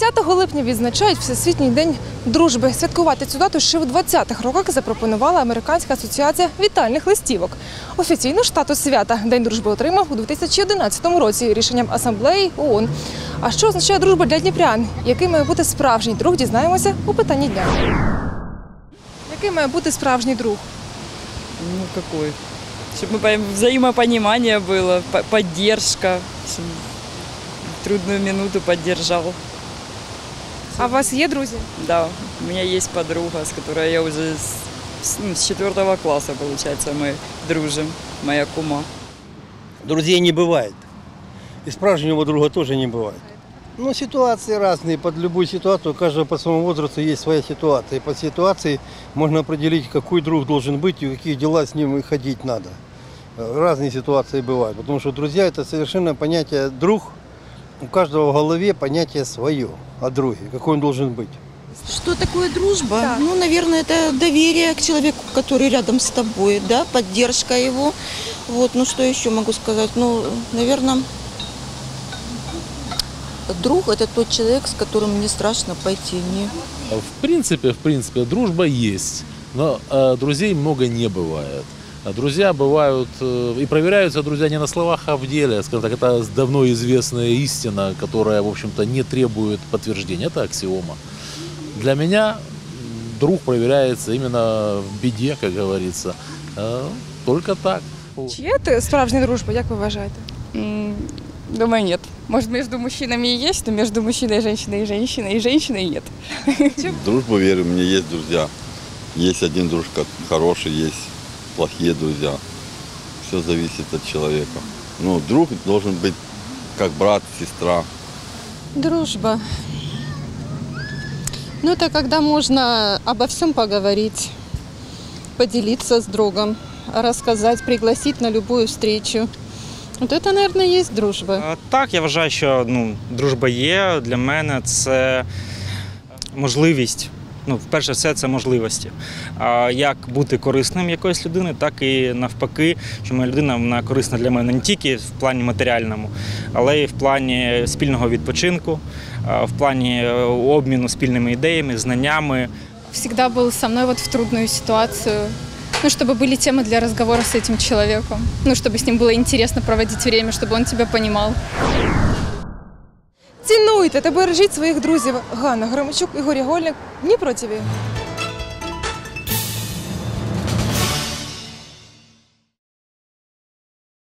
10 липня відзначають Всесвітній день дружби. Святкувати цю дату ще в 20-х роках запропонувала Американська асоціація вітальних листівок. Офіційно ж статус свята День дружби отримав у 2011 році рішенням асамблеї ООН. А що означає дружба для дніпрян? Який має бути справжній друг? Дізнаємося у питанні дня. Який має бути справжній друг? Ну, какой? Чтобы мы пойм- взаимопонимание было, по- поддержка, чтоб в трудную минуту поддержал. А у вас є друзі? Да, у меня есть подруга, с которой я уже с, с- ну, с четвертого класса, получается, мы дружим, моя кума. Друзей не бывает. И справжнего друга тоже не бывает. Ну, ситуации разные. Под любую ситуацию, у каждого по своему возрасту есть своя ситуация. И по ситуации можно определить, какой друг должен быть и в какие дела с ним и ходить надо. Разные ситуации бывают. Потому что друзья это совершенно понятие друг. У каждого в голове понятие свое о друге, какой он должен быть. Что такое дружба? Так. Ну, наверное, это доверие к человеку, который рядом с тобой, да, поддержка его. Вот, ну что еще могу сказать? Ну, наверное, друг это тот человек, с которым не страшно пойти, не В принципе, в принципе, дружба есть, но э, друзей много не бывает. Друзья бывают э, и проверяются друзья не на словах, а в деле. Скажем так, это давно известная истина, которая, в общем-то, не требует подтверждения. Это аксиома. Для меня друг проверяется именно в беде, как говорится. Э, Только так. Чи те справжня дружба, як ви вважаєте? Думаю, нет. Может, между мужчинами и есть, но между мужчиной и женщиной и женщиной и женщиной нет. Дружбу верю, у меня есть друзья. Есть один дружка хороший, есть плохие друзья. Все зависит от человека. Ну, друг должен быть как брат, сестра. Дружба. Ну, это когда можно обо всем поговорить, поделиться с другом, рассказать, пригласить на любую встречу. Вот это, наверное, есть дружба. Е, Так, я вважаю, що ну, дружба є. Для мене це можливість. Ну, вперше все це можливості. А як бути корисним якоїсь людини, так і навпаки, що моя людина вона корисна для мене не тільки в плані матеріальному, але й в плані спільного відпочинку, а, в плані е, обміну спільними ідеями, знаннями. Всегда был со мной вот в трудную ситуацию. Ну, чтобы были темы для разговора с этим человеком. Ну, чтобы с ним было интересно проводить время, чтобы он тебя понимал. Цінуйте та бережіть своїх друзів. Ганна Громичук, Ігор Ягольник, Дніпро ТВ.